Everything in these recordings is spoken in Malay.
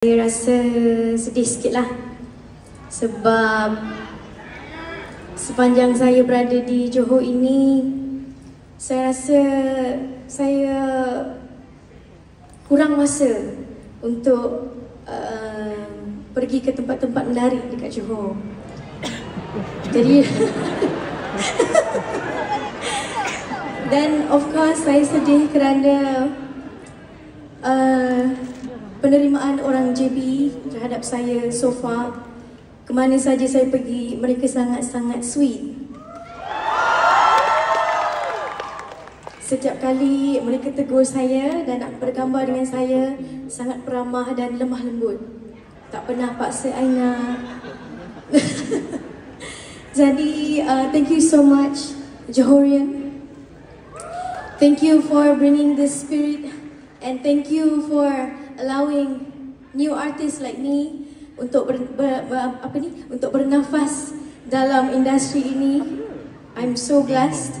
Saya rasa sedih sikit lah sebab sepanjang saya berada di Johor ini saya rasa saya kurang masa untuk uh, pergi ke tempat-tempat menarik dekat Johor. Jadi dan of course saya sedih kerana uh, penerimaan orang JB terhadap saya so far ke mana saja saya pergi mereka sangat-sangat sweet Setiap kali mereka tegur saya dan nak bergambar dengan saya sangat peramah dan lemah lembut. Tak pernah paksa Aina. Jadi, uh, thank you so much, Johorian. Thank you for bringing this spirit and thank you for allowing new artists like me untuk ber, ber, ber, apa ni untuk bernafas dalam industri ini. I'm so blessed.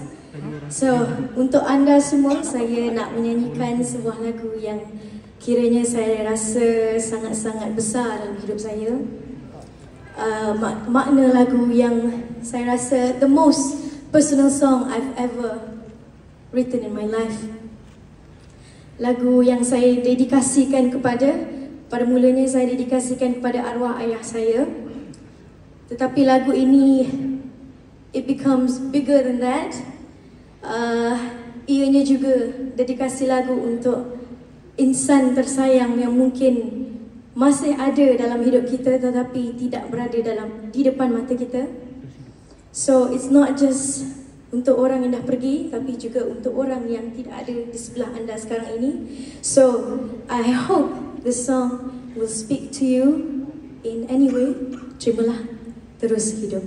So, untuk anda semua saya nak menyanyikan sebuah lagu yang kiranya saya rasa sangat-sangat besar dalam hidup saya. Uh, mak makna lagu yang saya rasa the most personal song I've ever written in my life lagu yang saya dedikasikan kepada pada mulanya saya dedikasikan kepada arwah ayah saya. Tetapi lagu ini it becomes bigger than that. Uh, ianya juga dedikasi lagu untuk insan tersayang yang mungkin masih ada dalam hidup kita tetapi tidak berada dalam di depan mata kita. So it's not just untuk orang yang dah pergi tapi juga untuk orang yang tidak ada di sebelah anda sekarang ini. So, I hope the song will speak to you in any way. Terimalah terus hidup.